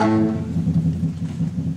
ハハハハ!